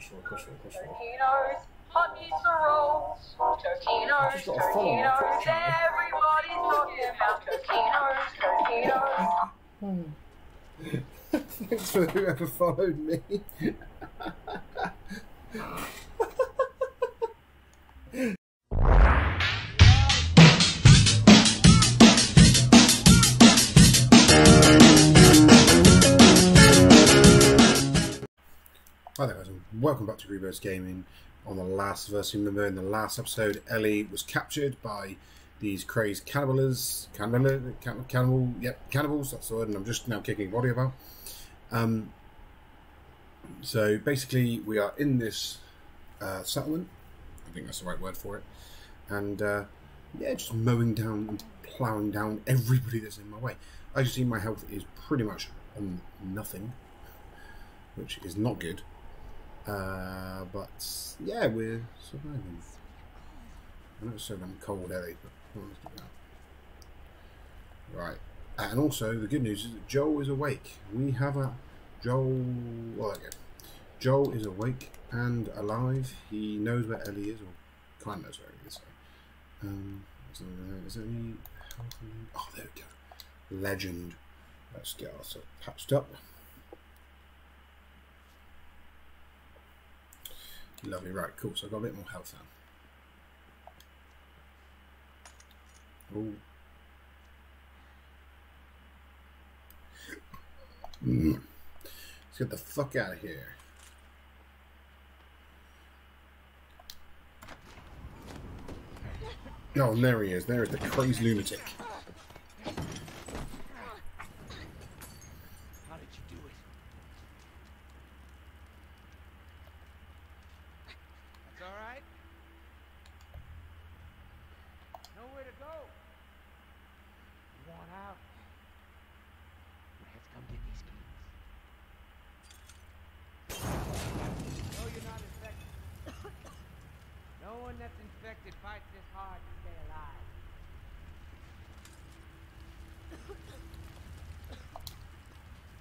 Push roll, push roll, push roll. Totinos, hot pizza rolls. Totinos, just gotta follow my Totinos, Twitch channel. everybody's talking about Totinos, Totinos. Thanks for whoever followed me. Hi there guys and welcome back to Rebirth Gaming. On the last verse, remember in the last episode, Ellie was captured by these crazed cannibals, cannibal, can- cannibal, yep, cannibals, that's the word, and I'm just now kicking body about. Um, so basically, we are in this uh, settlement. I think that's the right word for it. And uh, yeah, just mowing down and ploughing down everybody that's in my way. As you see, my health is pretty much on nothing, which is not good. Uh, but yeah, we're surviving. I know it's damn cold, Ellie, but. Right. And also, the good news is that Joel is awake. We have a Joel. Well, go. Joel is awake and alive. He knows where Ellie is, or kind of knows where Ellie is. Um, is there, is there any? Oh, there we go. Legend. Let's get ourselves patched up. Lovely, right, cool. So I've got a bit more health now. Oh. Mm. Let's get the fuck out of here. Oh, there he is. There is the crazy lunatic. How did you do it? That's all right. Nowhere to go. You want out? Let's come get these keys. No, you're not infected. no one that's infected fights this hard to stay alive.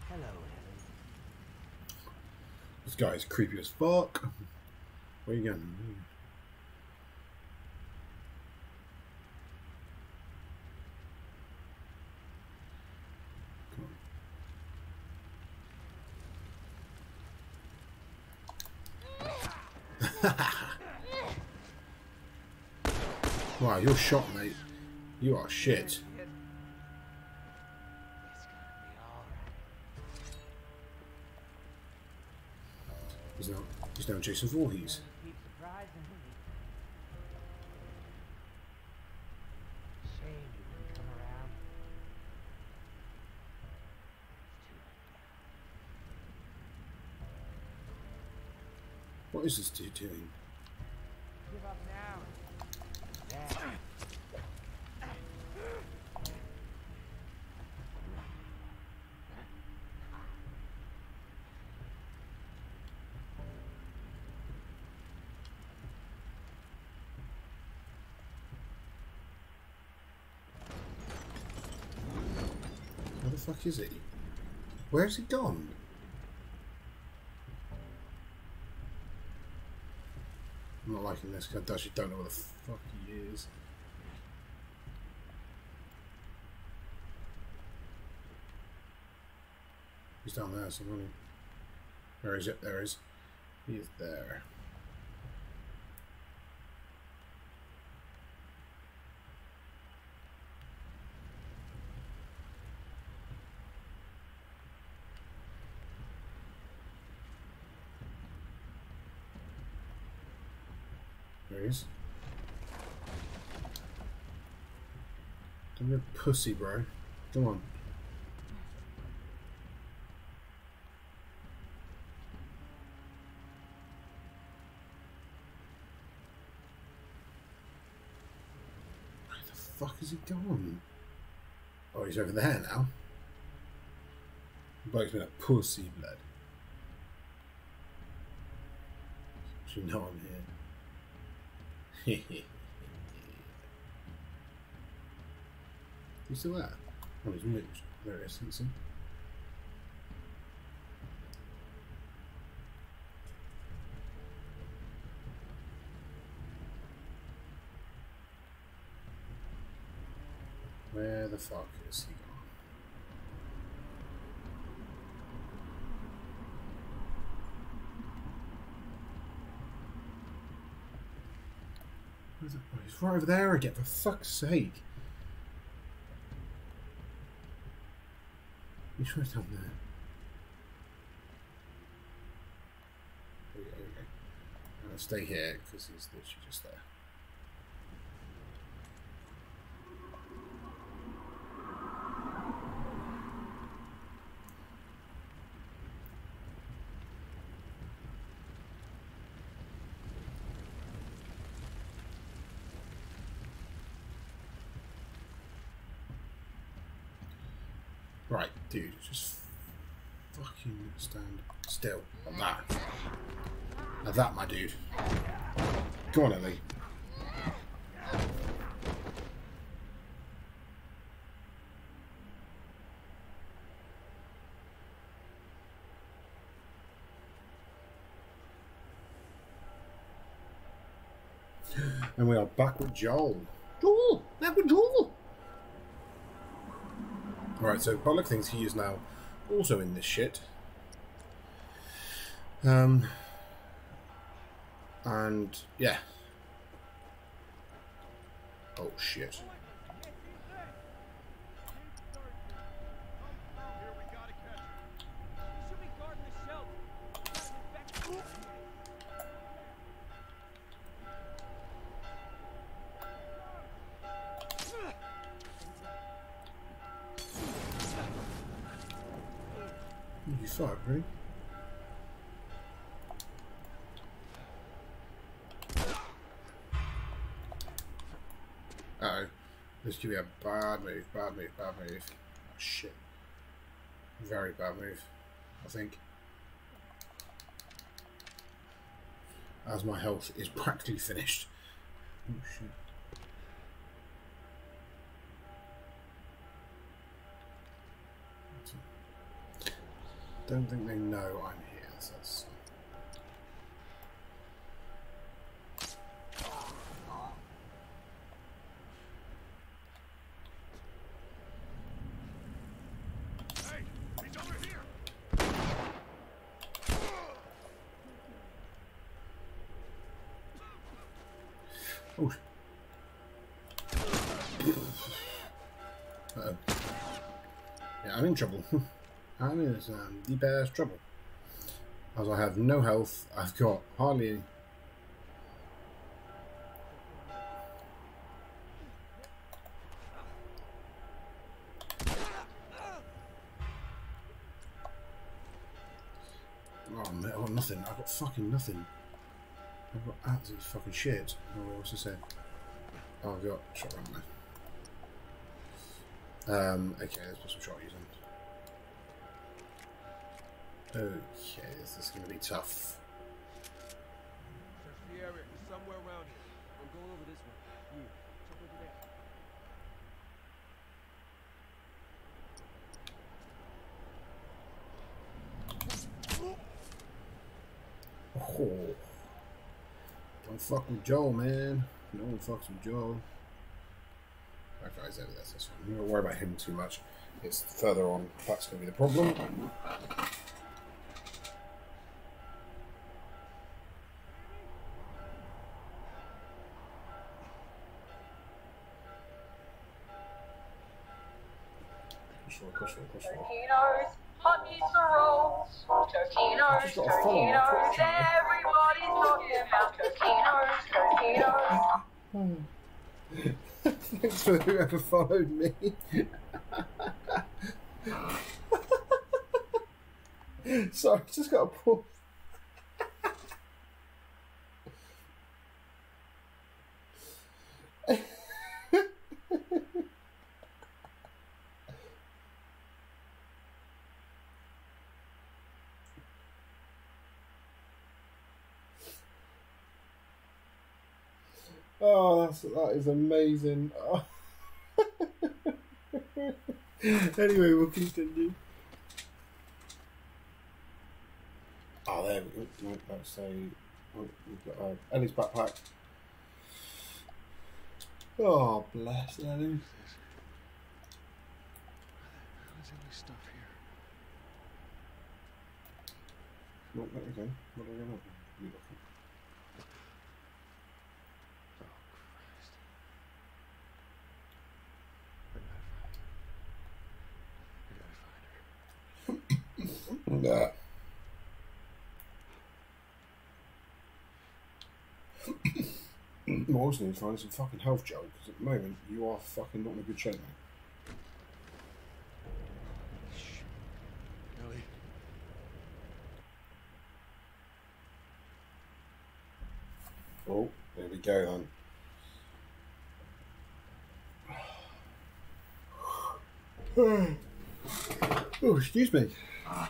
Hello, Ellie. This guy is creepy as fuck. Where you going? Come on. wow, you're shot, mate. You are shit. He's now, he's now Jason Voorhees. What is this dude doing? Give up now. Yeah. Where the fuck is he? Where's he gone? I'm not liking this 'cause I actually don't know where the fuck he is. He's down there somewhere. It? There he is. He is there. There he is. Don't a pussy, bro. Come on. Where the fuck is he gone? Oh, he's over there now. Bloke's been a pussy, blood. You know I'm here. You still there? Oh, he's moved. There it is, isn't Where the fuck is he going? Where's the- oh, right over there again, for fuck's sake. He's right down there. I'm gonna stay here because he's literally just there. Right, dude, just fucking stand still on that. Now that, my dude. Go on, Ellie. And we are back with Joel. Joel! Right, so by the things, he is now also in this shit. Um, and yeah. Oh shit. You saw it, right? Uh oh. This could be a bad move, bad move, bad move. Oh, shit. Very bad move, I think. As my health is practically finished. Oh shit. Don't think they know I'm here. So that's Oh. Yeah, I'm in trouble. I'm in some deep ass trouble. As I have no health, I've got hardly. Oh, man, I've got nothing. I've got fucking nothing. I've got absolute fucking shit. Oh, what was I say? Oh, I've got shotgun there. Um, okay, let's put some shotguns in. Okay, this is going to be tough. The area. Somewhere around here. I'm going over this one. You. Over there. Oh. Don't fuck with Joe, man. No one fucks with Joe. That guy's so that's fine. I'm not worry about him too much. It's further on. That's going to be the problem. Just gotta follow my Totinos. Twitch channel. Everybody's talking about Totinos, Totinos. Thanks hmm. for whoever followed me. Sorry, just got a pause. Oh, that's that is amazing. Oh. anyway, we'll continue. Oh, there we go. Let's say we've got uh, Ellie's backpack. Oh, bless Ellie. stuff here. What, okay. What are we going You looking? Oh, Christ. I gotta find. I gotta find her. Need to find some fucking health gel because at the moment you are fucking not in a good shape, mate. Shh. Ellie. Oh, there we go then. Oh, excuse me. Ah.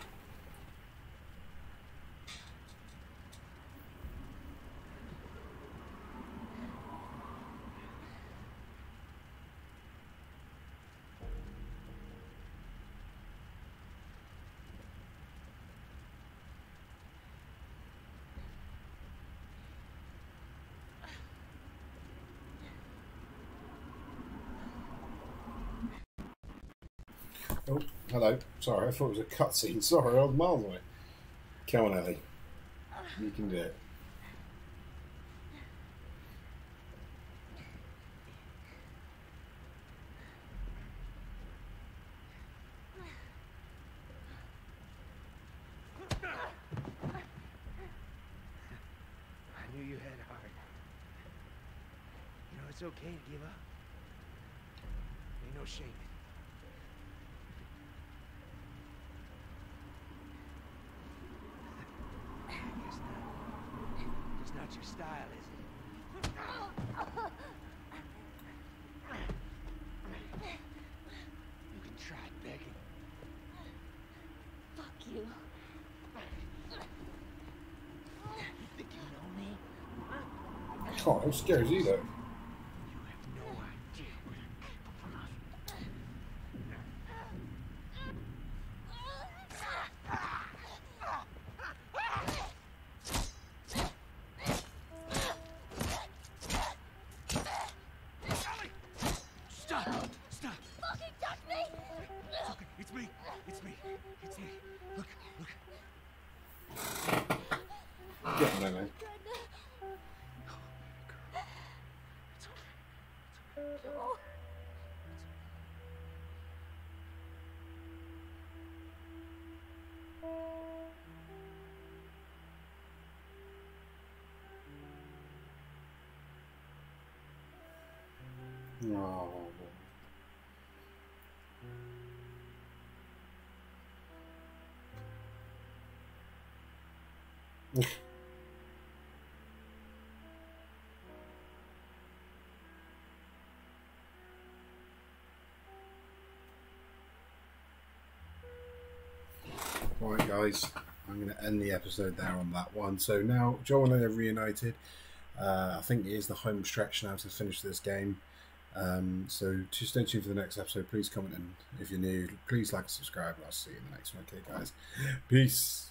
Oh, hello. Sorry, I thought it was a cutscene. Sorry, I was miles away. Come on, Ellie. You can do it. I knew you had heart. You know, it's okay to give up. Ain't no shame in it. Guess not. Your style, is it? You can try begging. Fuck you. You think you know me? Oh, how scary is he though? Oh. Right, guys, I'm going to end the episode there on that one. So now, Joel and I are reunited. Uh, I think it is the home stretch now to finish this game. Um, so to stay tuned for the next episode, please comment and if you're new, please like and subscribe. And I'll see you in the next one. Okay, guys. Peace.